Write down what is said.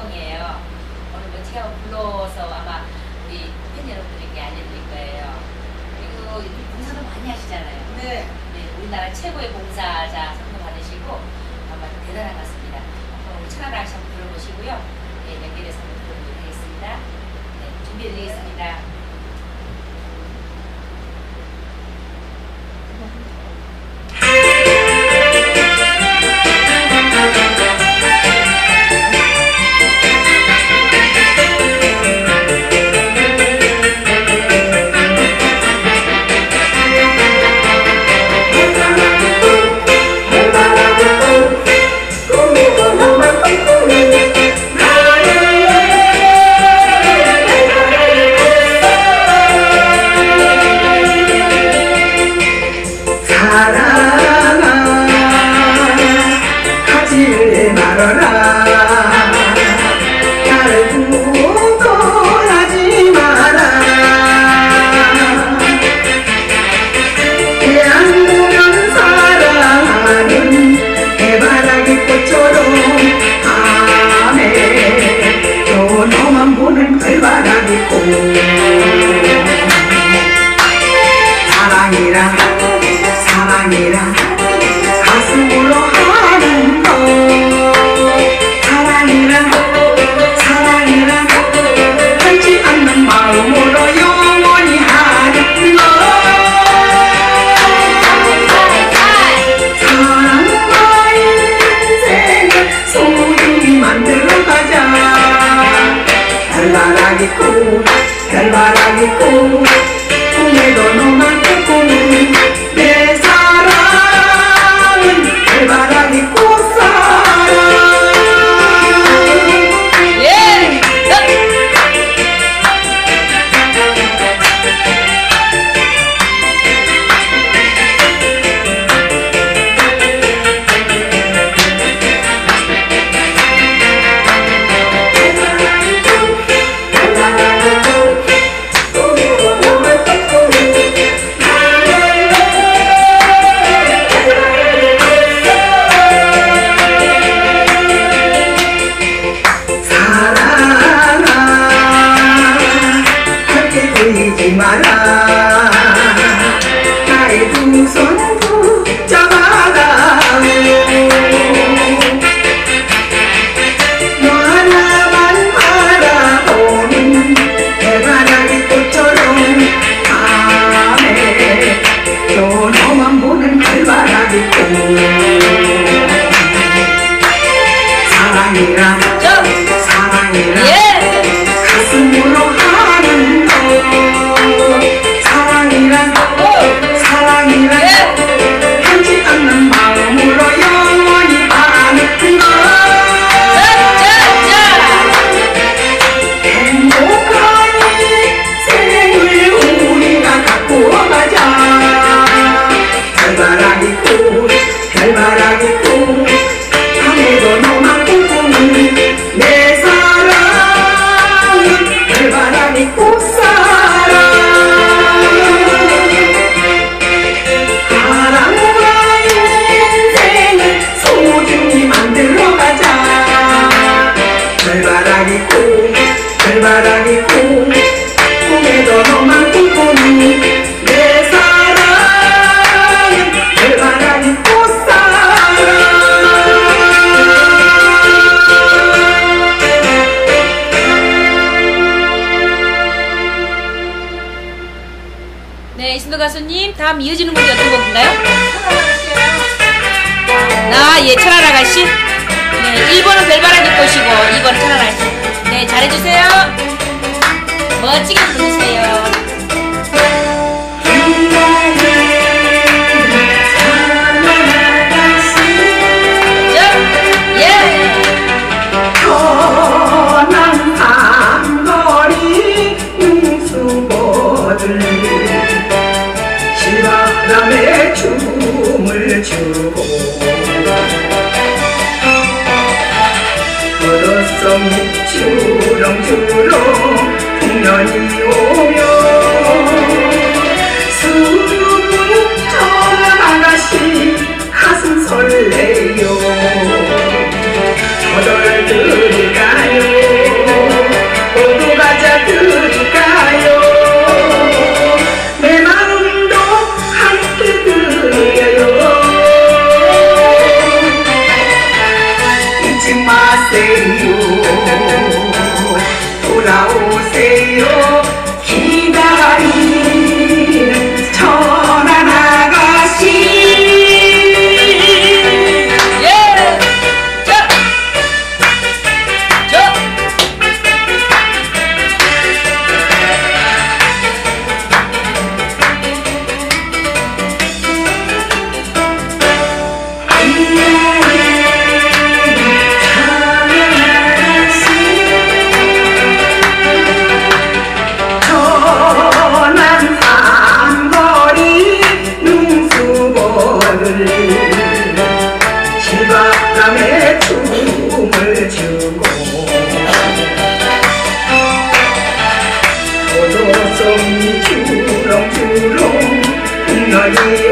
신곡이에요. 오늘 멋지게 한번 불러서 아마 우리 팬 여러분들에게 알려드릴 거예요. 그리고 봉사도 많이 하시잖아요. 네. 네, 우리나라 최고의 봉사자 상도 받으시고 아마 대단한 것 같습니다. 천하라 씨 한번 불러보시고요. 네, 연결해서 한번 들어보도록 하겠습니다. 네, 준비해드리겠습니다. 사랑하지 말아라 별바라기 가수님, 다음 이어지는 곡이 어떤 곡인가요? 나, 예, 천안 아가씨. 네, 1번은 별바라기 꽃이고, 2번은 천안 아가씨. 네, 잘해주세요. 멋지게 부르 걸어성이 주렁주렁 풍년이 오며 수분 천안 아가씨 가슴 설레요 저절들 龙就龙猪龙，红了。